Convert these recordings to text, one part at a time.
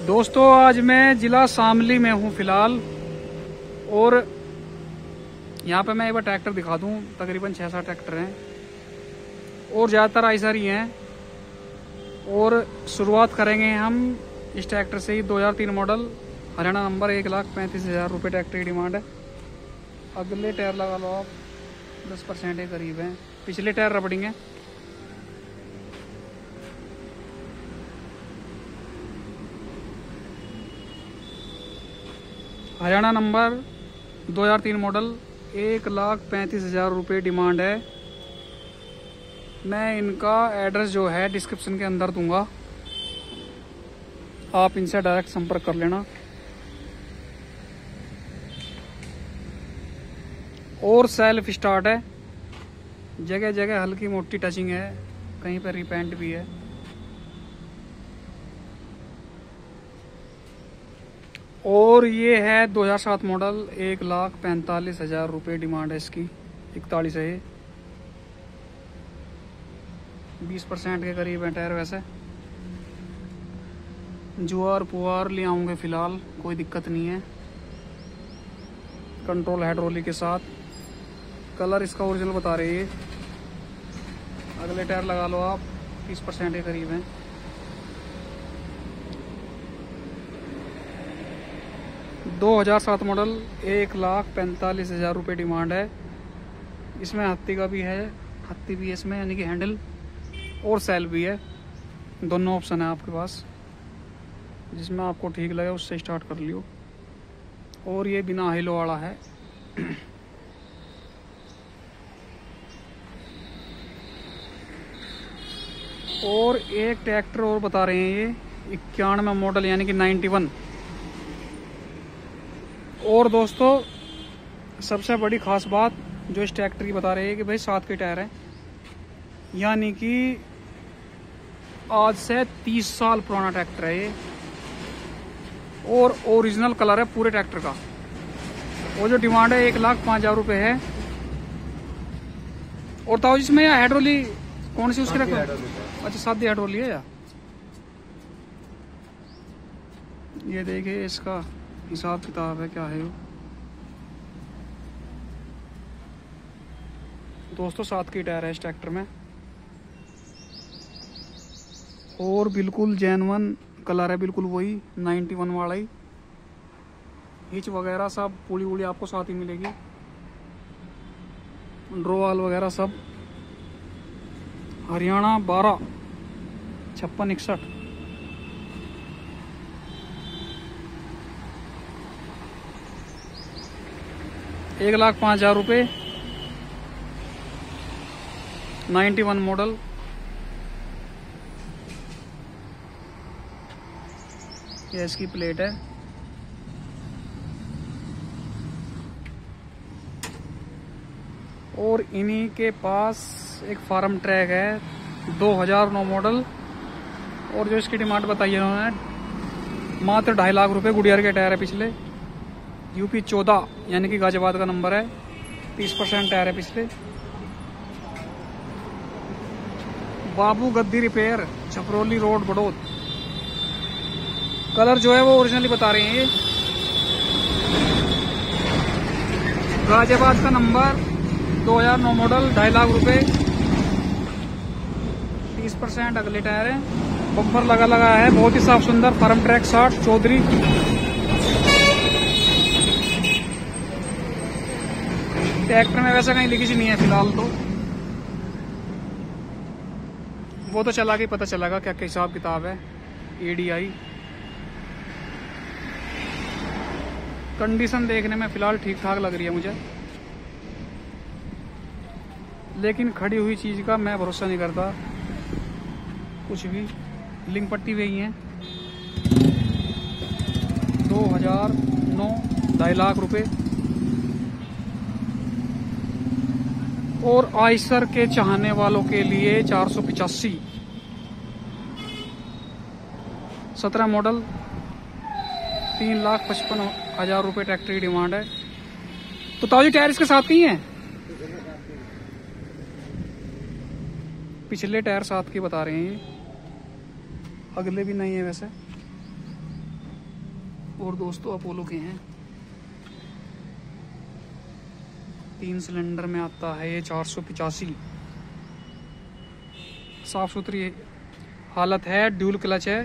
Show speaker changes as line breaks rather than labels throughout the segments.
दोस्तों, आज मैं जिला शामली में हूँ फ़िलहाल, और यहाँ पे मैं एक बार ट्रैक्टर दिखा दूँ। तकरीबन छः सात ट्रैक्टर हैं, और ज़्यादातर ऐसा ही हैं, और शुरुआत करेंगे हम इस ट्रैक्टर से ही। 2003 मॉडल, हरियाणा नंबर एक लाख पैंतीस हज़ार रुपये ट्रैक्टर की डिमांड है। अगले टायर लगा लो आप, दस परसेंट के करीब हैं। पिछले टायर रबड़िंग है। हरियाणा नंबर 2003 मॉडल, एक लाख पैंतीस हज़ार रुपये डिमांड है। मैं इनका एड्रेस जो है डिस्क्रिप्शन के अंदर दूँगा। आप इनसे डायरेक्ट संपर्क कर लेना। और सेल्फ स्टार्ट है। जगह जगह हल्की मोटी टचिंग है, कहीं पर रिपेंट भी है। और ये है 2007 मॉडल, एक लाख पैंतालीस हज़ार रुपये डिमांड है इसकी, इकतालीस है ये। बीस परसेंट के करीब है टायर वैसे। जुआर पुआर ले आऊँगे फ़िलहाल, कोई दिक्कत नहीं है। कंट्रोल हाइड्रोलिक के साथ। कलर इसका ओरिजिनल बता रही है। अगले टायर लगा लो आप तीस परसेंट के करीब हैं। 2007 मॉडल, एक लाख पैंतालीस हज़ार रुपये डिमांड है। इसमें हत्ती का भी है, हत्ती भी है इसमें, यानी कि हैंडल और सेल भी है। दोनों ऑप्शन है आपके पास। जिसमें आपको ठीक लगे, उससे स्टार्ट कर लियो। और ये बिना हिलो वाला है। और एक ट्रैक्टर और बता रहे हैं ये, इक्यानवे मॉडल, यानी कि 91 और दोस्तों सबसे बड़ी खास बात जो इस ट्रैक्टर की बता रहे हैं कि भाई सात के टायर हैं। यानी कि आज से तीस साल पुराना ट्रैक्टर है ये। और ओरिजिनल कलर है पूरे ट्रैक्टर का। वो जो डिमांड है एक लाख पाँच हज़ार रुपये है। और ताऊ जिसमें यह हाइड्रोली कौन सी उसकी रख? अच्छा सादी हाइड्रोली है या? ये देखिए इसका। हिसाब किताब है, क्या है वो? दोस्तों सात की टायर है इस ट्रैक्टर में। और बिल्कुल जैनवन कलर है, बिल्कुल वही 91 वाला ही। हिच वगैरह सब पूरी वूड़ी आपको साथ ही मिलेगी। ड्रोवाल वगैरह सब। हरियाणा बारह, छप्पन, इकसठ। एक लाख पाँच हज़ार रुपये। Ninety one model. ये इसकी प्लेट है। और इन्हीं के पास एक फार्म ट्रैक है 2009 मॉडल। और जो इसकी डिमांड बताई है उन्होंने, मात्र ढाई लाख रुपए गुड़ियर के टायर है पिछले। यूपी चौदह, यानी कि गाजियाबाद का नंबर है। तीस परसेंट टायर है पिछले। बाबू गद्दी repair Chhaprauli road Barod colour जो है वो ओरिजिनली बता रहे हैं ये। गाजियाबाद का नंबर 2009 मॉडल ढाई लाख रुपए। तीस परसेंट अगले टायर है। बम्पर लगा लगा है, बहुत ही साफ़ सुंदर फार्म ट्रैक साठ, चौधरी। ट्रैक्टर में वैसा कहीं लिखी नहीं है फ़िलहाल तो। वो तो चला के पता चलेगा क्या क्या हिसाब किताब है। एडीआई कंडीशन देखने में फ़िलहाल ठीक ठाक लग रही है मुझे। लेकिन खड़ी हुई चीज़ का मैं भरोसा नहीं करता। कुछ भी। लिंक पट्टी भी है। दो हज़ार नौ, ढाई लाख रुपए। और आयसर के चाहने वालों के लिए चार सौ पिचासी। सत्रह मॉडल, तीन लाख पचपन हज़ार रुपए ट्रैक्टर की डिमांड है। तो ताजी टायर इसके साथ ही हैं? पिछले टायर साथ के बता रहे हैं। अगले भी नहीं है वैसे। और दोस्तों, अपोलो के हैं। तीन सिलेंडर में आता है ये चार सौ पिचासी। साफ़ सुथरी हालत है, ड्यूल क्लच है।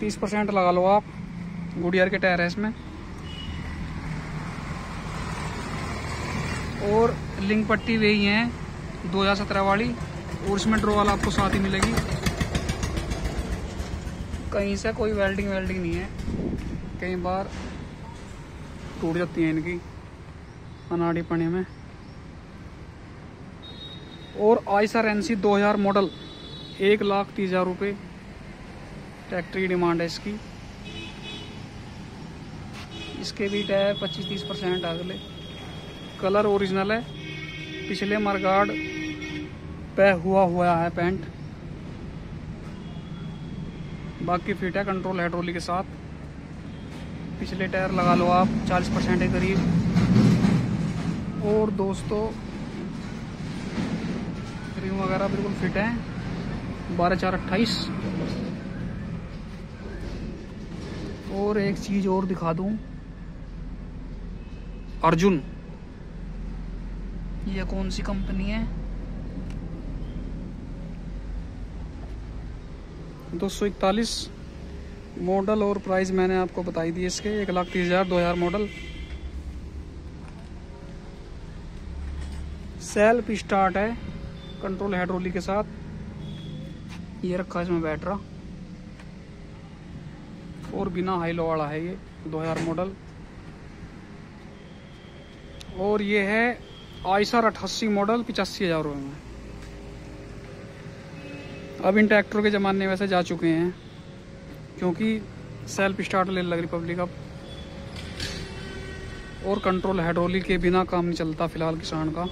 तीस परसेंट लगा लो आप, गुडियर के टायर है इसमें। और लिंक पट्टी वही है दो हज़ार सत्रह वाली, और इसमें ड्रो वाला आपको साथ ही मिलेगी। कहीं से कोई वेल्डिंग वेल्डिंग नहीं है कई बार टूट जाती है इनकी। अनाड़ी पने में। और आइसर एन सी दो हज़ार मॉडल, एक लाख तीस हज़ार रुपये ट्रैक्टर डिमांड है इसकी। इसके भी टायर पच्चीस तीस परसेंट अगले। कलर ओरिजिनल है, पिछले मरगार्ड पे हुआ हुआ है पेंट बाकी फिट है कंट्रोल हाइड्रोली के साथ। पिछले टायर लगा लो आप 40 परसेंट के करीब। और दोस्तों रिम वगैरह बिल्कुल फिट है। बारह चार अट्ठाईस। और एक चीज़ और दिखा दूँ। अर्जुन, ये कौन सी कंपनी है? दो सौ इकतालीस मॉडल और प्राइस मैंने आपको बताई दी इसके। एक लाख तीस हज़ार, दो हज़ार मॉडल सेल्फ स्टार्ट है कंट्रोल हाइड्रोलिक के साथ। ये रखा इसमें बैटरा। और बिना हाई लो वाला है ये 2000 मॉडल और ये है आइसर अठासी मॉडल पिचासी हज़ार रुपये में। अब इन ट्रैक्टरों के ज़माने वैसे जा चुके हैं, क्योंकि सेल्फ स्टार्ट ले लग रिपब्लिक अब। और कंट्रोल हाइड्रोलिक के बिना काम नहीं चलता फ़िलहाल किसान का।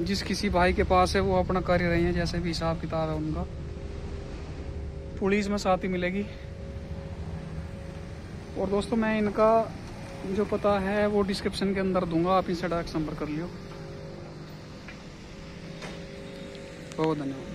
जिस किसी भाई के पास है, वो अपना कर ही रहे हैं, जैसे भी हिसाब किताब है उनका। पुलिस में साथ ही मिलेगी। और दोस्तों, मैं इनका जो पता है, वो डिस्क्रिप्शन के अंदर दूँगा। आप इनसे डायरेक्ट संपर्क कर लियो। बहुत धन्यवाद।